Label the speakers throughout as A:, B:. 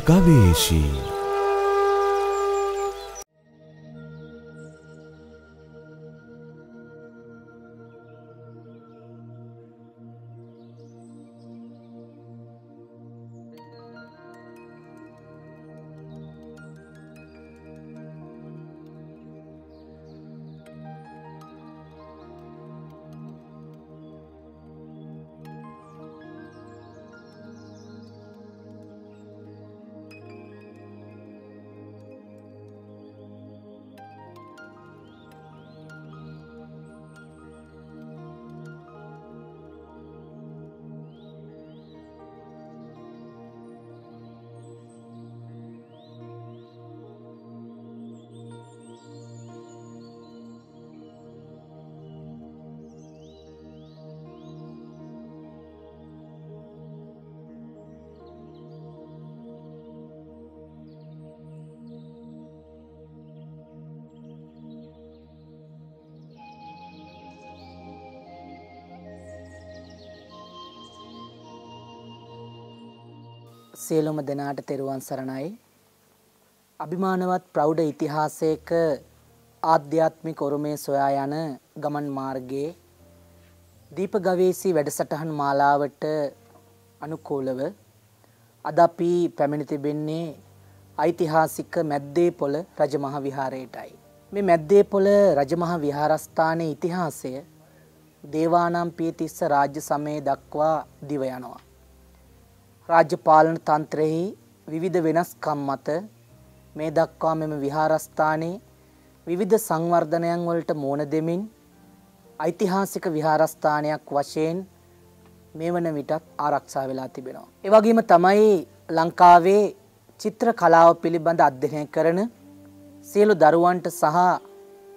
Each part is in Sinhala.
A: ගවේෂී.
B: සියලුම දෙනාට තෙරුවන් සරණයි. අභිමානවත් ප්‍රෞඩ ඉතිහාසයක ආධ්‍යාත්මික උරුමය සොයා යන ගමන් මාර්ගයේ දීප ගවේසී වැඩසටහන් මාලාවට අනුකූලව අද අපි පැමිණ තිබෙන්නේ ඓතිහාසික මැද්දේ පොළ රජමහ විහාරයටයි. මේ මැද්දේ පොළ රජමහ විහාරස්ථානයේ ඉතිහාසය දේවානම් පියතිස්ස රාජ්‍ය සමයේ දක්වා දිව යනවා. රාජ්‍ය පාලන තන්ත්‍රයෙහි විවිධ වෙනස්කම් මත මේ දක්වා මෙම විහාරස්ථානයේ විවිධ සංවර්ධනයන් වලට මුහුණ දෙමින් ඓතිහාසික විහාරස්ථානයක් වශයෙන් මේ වන විටත් ආරක්ෂා වෙලා තිබෙනවා. ඒ වගේම තමයි ලංකාවේ චිත්‍ර කලාව පිළිබඳ අධ්‍යයනය කරන සියලු දරුවන්ට සහ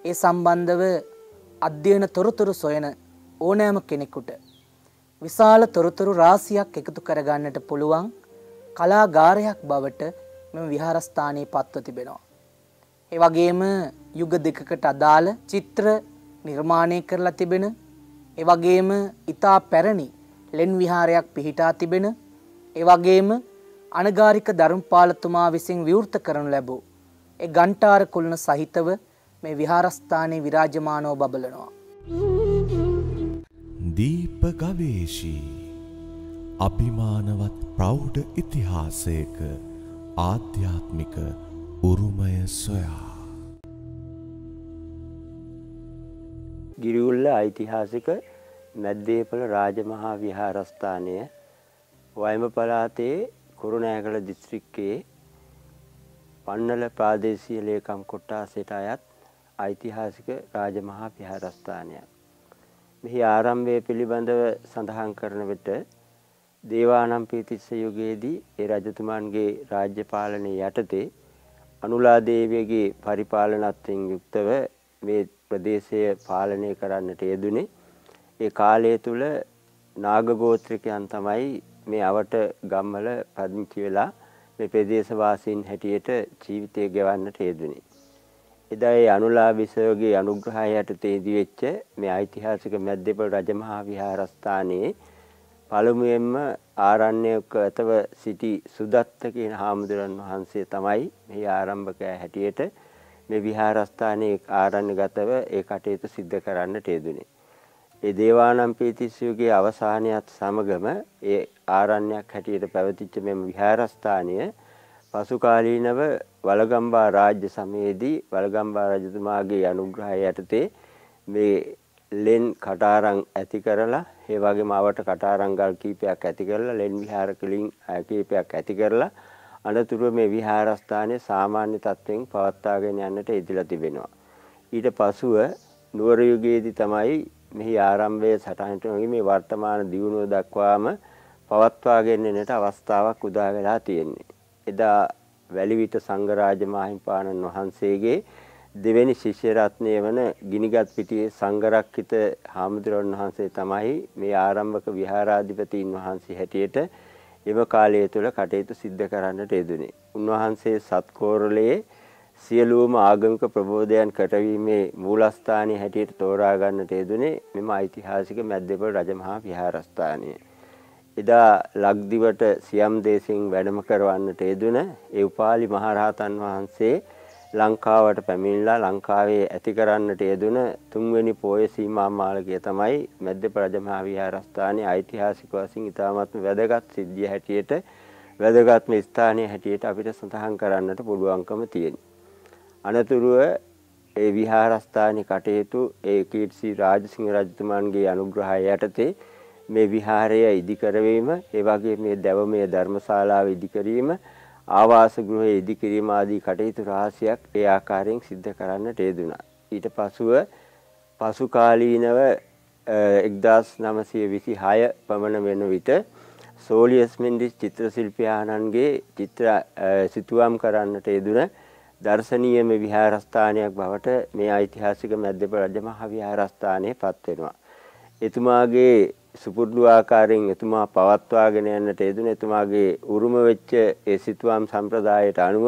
B: ඒ සම්බන්ධව අධ්‍යයන තොරතුරු සොයන ඕනෑම කෙනෙකුට විශාල තොරතුරු රාශියක් එකතු කරගන්නට පුළුවන් කලාගාරයක් බවට මෙම විහාරස්ථානයේ පත්ව තිබෙනවා. ඒ වගේම යුග දෙකකට අදාළ චිත්‍ර නිර්මාණය කරලා තිබෙන ඒ වගේම ඊතා පැරණි ලෙන් විහාරයක් පිහිටා තිබෙන ඒ වගේම අනගාരിക ධර්මපාලතුමා විසින් විවෘත කරනු ලැබූ ඒ ගන්ටාර කුලන සහිතව මේ විහාරස්ථානයේ විරාජමානව බබලනවා.
A: දීප ගවේෂී අභිමානවත් ප්‍රෞඩ ඉතිහාසයක ආධ්‍යාත්මික උරුමය සොයා
C: ගිරිඋල්ල ඓතිහාසික මැද්දේපල රාජමහා විහාරස්ථානය වයම පළාතේ කුරුණෑගල දිස්ත්‍රික්කයේ පන්නල ප්‍රාදේශීය ලේකම් කොට්ටාසයට අයත් ඓතිහාසික රාජමහා විහාරස්ථානයක්. මෙහි ආරම්භය පිළිබඳව සඳහන් කරන විට දේවානම් පීතිස්ස යුගයේදී ඒ රජතුමන්ගේ රාජ්‍ය පාලනය යටතේ අනුලා දේවියගේ පරිපාලනත්වයෙන් යුක්තව මේ ප්‍රදේශය පාලනය කරන්නට යෙදුනේ ඒ කාලය තුල නාගගෝත්‍රිකයන් තමයි මේ අවට ගම්වල පදිංචි වෙලා මේ ප්‍රදේශ වාසීන් හැටියට ජීවිතය ගෙවන්නට යෙදුනේ. එදා ඒ අනුලා විසයෝගේ අනුග්‍රහය යටතේදී වෙච්ච මේ ඓතිහාසික මැද්දේපොළ රජමහා විහාරස්ථානයේ පළමුවෙන්ම ආරණ්‍යක ඇතව සිටි සුදත්ත කියන හාමුදුරන් වහන්සේ තමයි මේ ආරම්භකයා හැටියට මේ විහාරස්ථානයේ ආරණ්‍යගතව ඒ කටයුතු සිද්ධ කරන්නට යෙදුනේ. ඒ දේවානම් පීතිස්සුගේ අවසානයත් සමගම ඒ ආරණ්‍යයක් හැටියට පැවතිච්ච මෙම විහාරස්ථානය පසු කාලීනව වලගම්බා රාජ්‍ය සමයේදී වලගම්බා රජතුමාගේ අනුග්‍රහය යටතේ මේ ලෙන් කටාරම් ඇති කරලා ඒ වගේම අවට කටාරම්ගල් කීපයක් ඇති කරලා ලෙන් විහාර කිලින් කීපයක් ඇති කරලා අනතුරුව මේ විහාරස්ථානය සාමාන්‍ය තත්ත්වයෙන් පවත්වාගෙන යන්නට ඉදිලා තිබෙනවා. ඊට පසුව නුවර යුගයේදී තමයි මෙහි ආරම්භය සටහනට මේ වර්තමාන දියුණුව දක්වාම පවත්වාගෙන යන්නට අවස්ථාවක් උදා වෙලා තියෙන්නේ. එදා වැලිවිට සංඝරාජ මාහිම්පාණන් වහන්සේගේ දෙවෙනි ශිෂ්‍ය රත්නය වන ගිනිගත් පිටියේ සංඝරක්කිත හාමුදුරන් වහන්සේ තමයි මේ ආරම්භක විහාරාධිපතීන් වහන්සේ හැටියට එම කාලය තුළ කටයුතු සිද්ධ කරන්නට යෙදුනේ. උන්වහන්සේ සත්කෝරළයේ සියලුම ආගමික ප්‍රබෝධයන් කටවීමේ මූලස්ථානයේ හැටියට තෝරා ගන්නට යෙදුනේ මෙම ඓතිහාසික මැද්දේපොළ රජමහා විහාරස්ථානය. එදා ලක්දිවට සියම් දේශයෙන් වැඩම කරවන්නට යෙදුන ඒ උපාලි මහරහතන් වහන්සේ ලංකාවට පැමිණිලා ලංකාවේ ඇති කරන්නට යෙදුන තුන්වෙනි පෝය සීමා මාලකය තමයි මැද්දප රජමහා විහාරස්ථානයේ ඓතිහාසික වශයෙන් ඉතාමත්ම වැදගත් සිද්ධිය හැටියට වැදගත්ම ස්ථානයේ හැටියට අපිට සඳහන් කරන්නට පුළුවන්කම තියෙනවා. අනතුරුව ඒ විහාරස්ථානයේ කටයුතු ඒ කීර්ති රාජසිංහ රජතුමන්ගේ අනුග්‍රහය යටතේ මේ විහාරය ඉදි කරවීම, ඒ වගේ මේ දැවමය ධර්මශාලාව ඉදි කිරීම, ආවාස ගෘහය ඉදි කිරීම ආදී කටයුතු රාශියක් ඒ ආකාරයෙන් සිද්ධ කරන්නට යෙදුණා. ඊට පසුව පසු කාලීනව 1926 පමණ වෙන විට සෝලියස් මෙන්ඩිස් චිත්‍ර ශිල්පියාණන්ගේ චිත්‍ර සිතුවම් කරන්නට යෙදුන දර්ශනීයම විහාරස්ථානයක් බවට මේ ඓතිහාසික මැද්දප රජමහා විහාරස්ථානය පත් වෙනවා. එතුමාගේ සුපුරුදු ආකාරයෙන් එතුමා පවත්වාගෙන යන්නට යෙදුන එතුමාගේ උරුම වෙච්ච ඒ සිතුවම් සම්ප්‍රදායට අනුව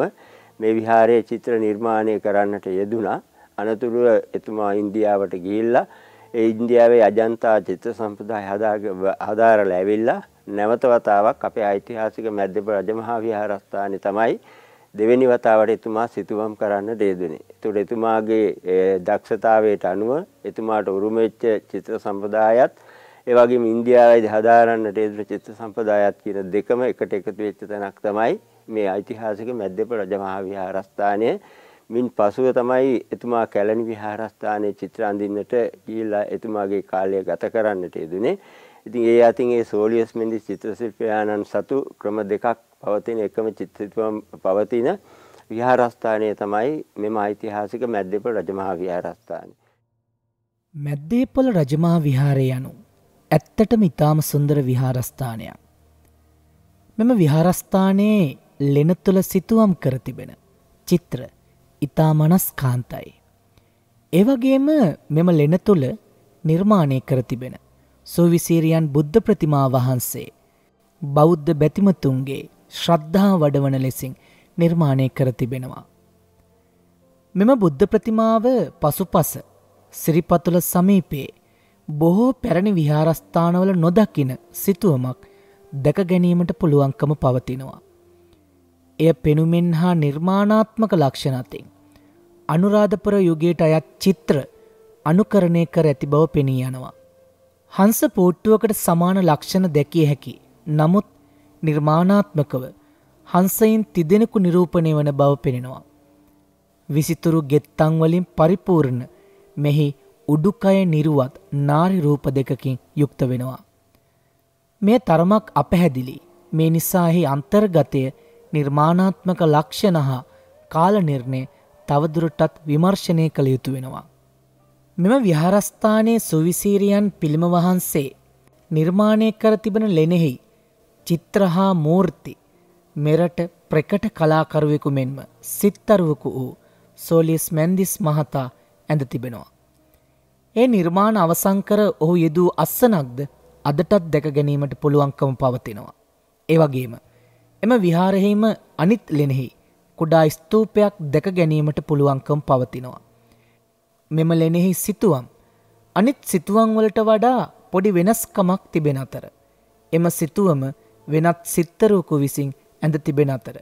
C: මේ විහාරයේ චිත්‍ර නිර්මාණය කරන්නට යෙදුනා. අනතුරුව එතුමා ඉන්දියාවට ගිහිල්ලා ඒ ඉන්දියාවේ අජන්තා චිත්‍ර සම්ප්‍රදාය හදාරලා ඇවිල්ලා නැවත වතාවක් අපේ ඓතිහාසික මැද්දප රජමහා විහාරස්ථානයේ තමයි දෙවෙනි වතාවට එතුමා සිතුවම් කරන්න දේදුනේ. ඒතකොට එතුමාගේ දක්ෂතාවයට අනුව එතුමාට උරුම වෙච්ච චිත්‍ර සම්ප්‍රදායත් ඒ වගේම ඉන්දියාවේදී හදාරන්නට යෙදුණු චිත්‍ර සම්ප්‍රදායත් කියන දෙකම එකට එකතු වෙච්ච තැනක් තමයි මේ ඓතිහාසික මැද්දප රජමහා විහාරස්ථානය. මින් පසුව තමයි එතුමා කැලණි විහාරස්ථානයේ චිත්‍ර අඳින්නට ගිහිල්ලා එතුමාගේ කාලය ගත කරන්නට යෙදුනේ. ඉතින් ඒ අතින් ඒ සෝලියස් මෙන්ඩිස් චිත්‍ර ශිල්පියාණන් සතු ක්‍රම දෙකක් පවතින එකම චිත්‍රත්වම් පවතින විහාරස්ථානය තමයි මෙම ඓතිහාසික මැද්දේපොළ රජමහා විහාරස්ථානය.
B: මැද්දේපොළ රජමහා විහාරය යනු ඇත්තටම ඉතාම සුන්දර විහාරස්ථානයක්. මෙම විහාරස්ථානයේ ලෙන තුළ සිතුවම් කර තිබෙන චිත්‍ර ඉතා මනස්කාන්තයි. ඒවගේම මෙම ලෙන තුළ නිර්මාණය කර තිබෙන සුවිසීරියන් බුද්ධ ප්‍රතිමා වහන්සේ බෞද්ධ බැතිමතුන්ගේ ශ්‍රද්ධා වඩවන ලෙසින් නිර්මාණය කර තිබෙනවා. මෙම බුද්ධ ප්‍රතිමාව පසුපස සිරිපතුල සමීපයේ බොහෝ පැරණි විහාරස්ථානවල නොදකින සිතුවමක් දැක ගැනීමට පුළුවන්කම පවතිනවා. එය පෙනුමෙන් හා නිර්මාණාත්මක ලක්ෂණතින්. අනුරාධපුර යුගයට අයත් චිත්‍ර අනුකරණය කර ඇති බව පෙනී යනවා. හංස පෝට්ටුවකට සමාන ලක්ෂණ දැකිය හැකි. නමුත් නිර්මාණාත්මකව හංසයින් තිදෙනෙකු නිරූපණය වන බව පෙනෙනවා. විසිතුරු ගෙත්තංවලින් පරිපූර්ණ මෙහි උඩුකය නිරුවත් නාරි රූප දෙකකින් යුක්ත වෙනවා. මේ තරමක් අපහැදිලි මේ නිසාහි අන්තර්ගතය නිර්මාණාත්මක ලක්ෂණ හා කාල නිර්ණය තවදුරටත් විමර්ශනය කළ යුතු වෙනවා. මෙම විහාරස්ථානයේ සුවිසීරියන් පිළිම වහන්සේ නිර්මාණය කර තිබෙන ලෙනෙහි චිත්‍රහා මූර්ති මෙරට ප්‍රකට කලාකරුවෙකු මෙන්ම සිත්තරුවකු වූ සෝලිස් මැන්දිස් මහතා ඇඳ තිබෙනවා. ඒ නිර්මාණ අවසංකර ඔහු යෙදූ අස්සනක්ද අදටත් දැක ගැනීමට පුළුවන්කම පවතිනවා. ඒවගේම එම විහාරහෙම අනිත් ලෙනෙහි කුඩා ස්තූපයක් දැක ගැනීමට පුළුවන්කම් පවතිනවා. මෙම ලෙනෙහි සිතුවම් අනිත් සිතුවන්වලට වඩා පොඩි වෙනස්කමක් තිබෙන අතර. එම සිතුවම වෙනත් සිත්තරුවකු විසින් ඇඳ තිබෙන අතර.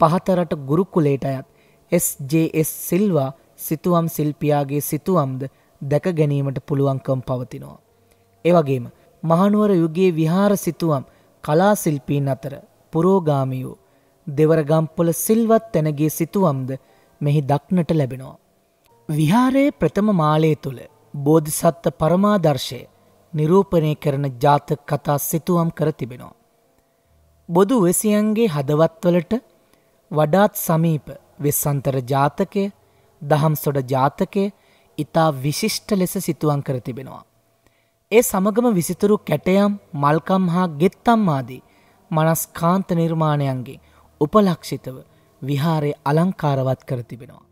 B: පහතරට ගුරුකුලේට අයත් SJS සිල්වා සිතුවම් සිල්පියාගේ සිතුවම්ද දැක ගැනීමට පුළුවන්කම් පවතිනවා. එවගේම මහනුවර යුගයේ විහාර සිතුවම් කලා සිල්පීන් අතර පුරෝගාමියෝ දෙවරගම්පොල සිල්වත් තැනගේ සිතුවම්ද මෙහි දක්නට ලැබෙනවා. විහාරයේ ප්‍රථම මාලය තුළ බෝධිසත්ත පරමාදර්ශය නිරූපණය කරන ජාතක කතා සිතුවම් කර තිබෙනවා. බොදු වෙසියන්ගේ හදවත්වලට වඩාත් සමීප වෙස්සන්තර ජාතකය දහම් සොඩ ජාතකය ඉතා විශිෂ්ට ලෙස සිතුවන් කර තිබෙනවා. ඒ සමගම විසිතුරු කැටයම් මල්කම් හා ගෙත්තම් ආදී මනස්කාන්ත නිර්මාණයන්ගේ උපලක්ෂිතව විහාරය අලංකාරවත් කර තිබෙනවා.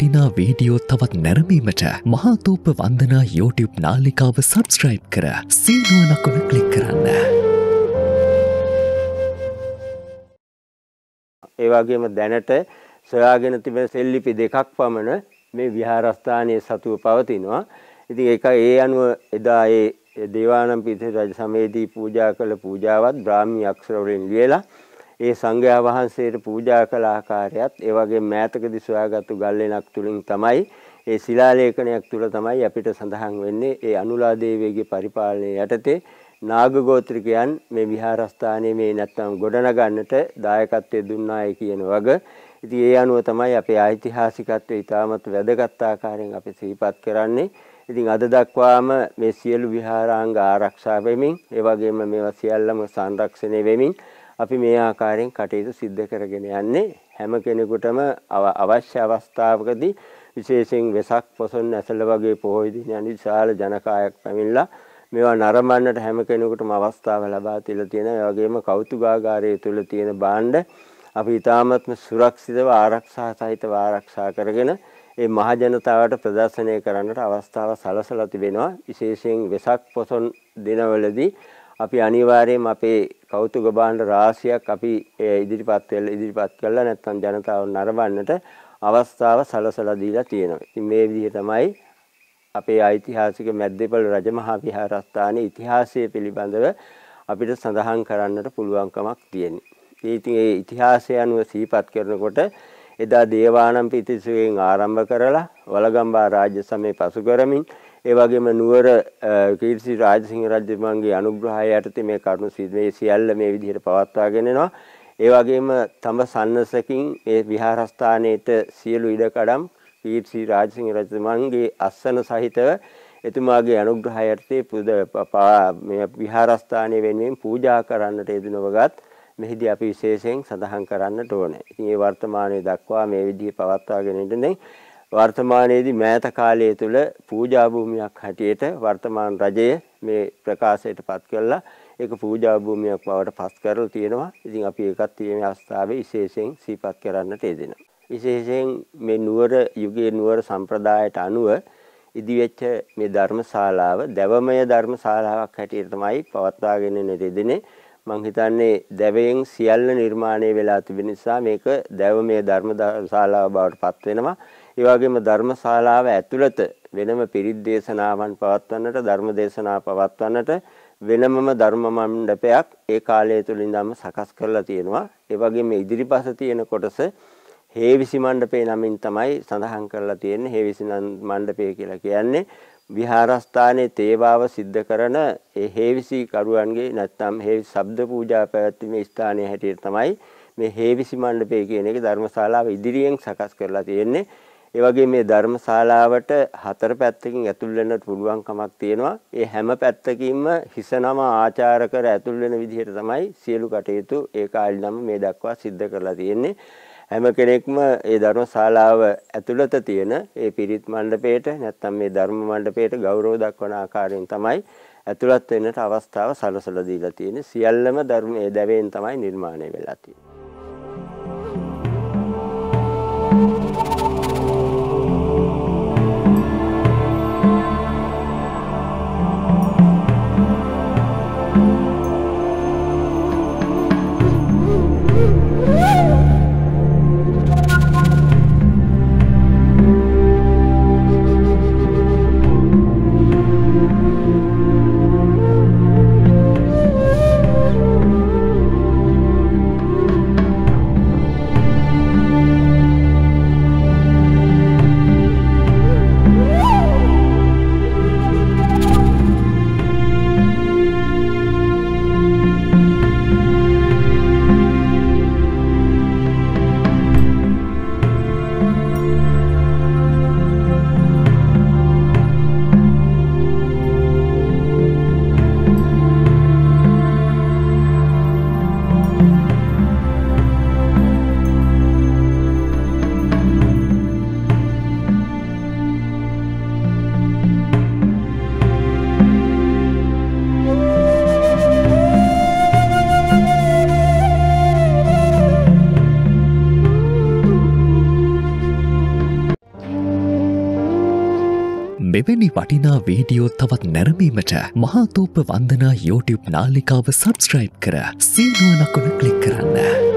D: වටිනා වීඩියෝ තවත් නැරමීමට මහාතූප වන්දනා YouTube නාලිකාව සබස්ක්‍රයිබ් කර සීනුවනකුණ කලික් කරන්න.
C: ඒවාගේම දැනට සොයාගෙන තිබෙන සෙල්ලිපි දෙකක් පමණ මේ විහාරස්ථානයේ සතුව පවතිනවා. ඉතින් ඒක ඒ අනුව එදා ඒ දේවානම් පිරිස රජ සමයේදී පූජා කළ පූජාවත් බ්‍රාහ්මී අක්ෂර වලින් ලියලා ඒ සංඝයා වහන්සේට පූජා කළ ආකාරයත් ඒ වගේ මෑතකදී සොයාගත්තු ගල්ලෙනක් තුලින් තමයි ඒ ශිලාලේඛනයක් තුල තමයි අපිට සඳහන් වෙන්නේ ඒ අනුලා දේවියගේ පරිපාලනය යටතේ නාග ගෝත්‍රිකයන් මේ විහාරස්ථානයේ මේ නැත්තම් ගොඩනගන්නට දායකත්වයේ දුන්නායි කියන වග. ඉතින් ඒ අනුව තමයි අපේ ඓතිහාසිකත්වයේ ඉතාමත් වැදගත් ආකාරයෙන් අපි සිහිපත් කරන්නේ. ඉතින් අද දක්වාම මේ සියලු විහාරාංග ආරක්ෂා වෙමින් ඒ වගේම මේවා සියල්ලම සංරක්ෂණය වෙමින් අපි මේ ආකාරයෙන් කටයුතු සිද්ධ කරගෙන යන්නේ. හැම කෙනෙකුටම අවශ්‍ය අවස්ථාවකදී විශේෂයෙන් වෙසක් පොසොන් ඇසළ වගේ පොහොය දින යන විශාල ජනකායක් පැමිණලා මේවා නරඹන්නට හැම කෙනෙකුටම අවස්ථාව ලබා තියලා තියෙන ඒ වගේම කෞතුකාගාරය තුල තියෙන භාණ්ඩ අපි ඊ타මත්ම සුරක්ෂිතව ආරක්ෂා සහිතව ආරක්ෂා කරගෙන ඒ මහ ජනතාවට ප්‍රදර්ශනය කරන්නට අවස්ථාව සලසලා තිබෙනවා. විශේෂයෙන් වෙසක් පොසොන් දිනවලදී අපි අනිවාර්යයෙන්ම අපේ කෞතුක භාණ්ඩ රාශියක් අපි ඉදිරිපත් වෙලා ඉදිරිපත් කළා නැත්නම් ජනතාව නරඹන්නට අවස්ථාව සලසලා දීලා තියෙනවා. ඉතින් මේ විදිහ තමයි අපේ ඓතිහාසික මැද්දේපළ රජමහා විහාරස්ථානයේ ඉතිහාසය පිළිබඳව අපිට සඳහන් කරන්නට පුළුවන්කමක් තියෙනවා. ඉතින් ඒ ඉතිහාසය අනුව සිහිපත් කරනකොට එදා දේවානම් පිටිසුවෙන් ආරම්භ කරලා වලගම්බා රාජ්‍ය සමය පසු කරමින් ඒ වගේම නුවර කීර්ති රාජසිංහ රජුමන්ගේ අනුග්‍රහය යටතේ මේ කරුණු මේ සියල්ල මේ විදිහට පවත්වාගෙන යනවා. ඒ වගේම තම සන්නසකින් මේ විහාරස්ථානයේට සියලු ඉඩකඩම් කීර්ති රාජසිංහ රජුමන්ගේ අස්සන සහිතව එතුමාගේ අනුග්‍රහය යටතේ පුද මේ විහාරස්ථානයේ වෙනුවෙන් පූජා කරන්නට යෙදුනවගත් මෙහිදී අපි විශේෂයෙන් සඳහන් කරන්නට ඕනේ. ඉතින් මේ වර්තමානයේ දක්වා මේ විදිහේ පවත්වාගෙන ඉන්නේ වර්තමානයේදී මෑත කාලය තුල පූජා භූමියක් හැටියට වර්තමාන රජය මේ ප්‍රකාශයට පත් කළා. ඒක පූජා භූමියක් බවට පත් කරලා තියෙනවා. ඉතින් අපි ඒකත් මේ අවස්ථාවේ විශේෂයෙන් සිහිපත් කරන්නට යෙදෙනවා. විශේෂයෙන් මේ නුවර යුගයේ නුවර සම්ප්‍රදායට අනුව ඉදිවෙච්ච මේ ධර්මශාලාව දැවමය ධර්මශාලාවක් හැටියට තමයි පවත්වාගෙන යෙදෙන්නේ. මං හිතන්නේ දැවයෙන් සියල්ල නිර්මාණය වෙලා තිබෙන නිසා මේක දැවමය ධර්මශාලාව බවට පත් වෙනවා. ඒ වගේම ධර්මශාලාව ඇතුළත වෙනම පිරිත් දේශනාවන් පවත්වන්නට ධර්ම දේශනා පවත්වන්නට වෙනමම ධර්ම මණ්ඩපයක් ඒ කාලය තුල ඉඳන්ම සකස් කරලා තියෙනවා. ඒ වගේම ඉදිරිපස තියෙන කොටස හේවිසි මණ්ඩපේ නමින් තමයි සඳහන් කරලා තියෙන්නේ. හේවිසි මණ්ඩපය කියලා කියන්නේ විහාරස්ථානයේ තේවාව සිද්ධ කරන ඒ හේවිසි කරුවන්ගේ නැත්නම් හේවිසි ශබ්ද පූජා පැවැත්වීමේ ස්ථානය හැටියට තමයි මේ හේවිසි මණ්ඩපය කියන එක ධර්මශාලාව ඉදිරියෙන් සකස් කරලා තියෙන්නේ. ඒ වගේ මේ ධර්මශාලාවට හතර පැත්තකින් ඇතුල් වෙන්න පුළුවන්කමක් තියෙනවා. ඒ හැම පැත්තකින්ම හිස නම ආචාර කර ඇතුල් වෙන විදිහට තමයි සියලු කටයුතු ඒ කාලේ මේ දක්වා සිද්ධ කරලා තියෙන්නේ. හැම කෙනෙක්ම ඒ ධර්මශාලාව ඇතුළත තියෙන ඒ පිරිත් මණ්ඩපයට නැත්නම් මේ ධර්ම මණ්ඩපයට ගෞරව දක්වන ආකාරයෙන් තමයි ඇතුළත් වෙන්නට අවස්ථාව සලසලා දීලා තියෙන්නේ. සියල්ලම ධර්මයේ දැවෙන් තමයි නිර්මාණය වෙලා තියෙන්නේ.
D: මෙවැනි වටිනා වීඩියෝ තවත් නැරමීමට මහාතූප වන්දනා YouTube නාලිකාව සබස්ක්‍රයිබ් කර සීනුව ලකුණ කලික් කරන්න.